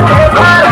Bye.